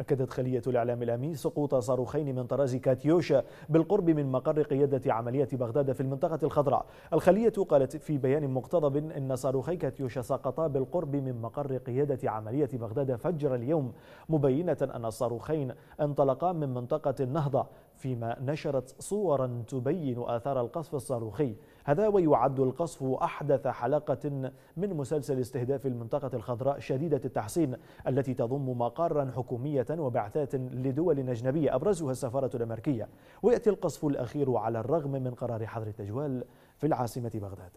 أكدت خلية الإعلام الأمين سقوط صاروخين من طراز كاتيوشا بالقرب من مقر قيادة عملية بغداد في المنطقة الخضراء. الخلية قالت في بيان مقتضب إن صاروخي كاتيوشا سقطا بالقرب من مقر قيادة عملية بغداد فجر اليوم مبينة أن الصاروخين انطلقا من منطقة النهضة فيما نشرت صورا تبين آثار القصف الصاروخي. هذا ويعد القصف أحدث حلقة من مسلسل استهداف المنطقة الخضراء شديدة التحصين التي تضم مقارا حكومية وبعثات لدول أجنبية أبرزها السفارة الأمريكية. ويأتي القصف الأخير على الرغم من قرار حظر التجوال في العاصمة بغداد.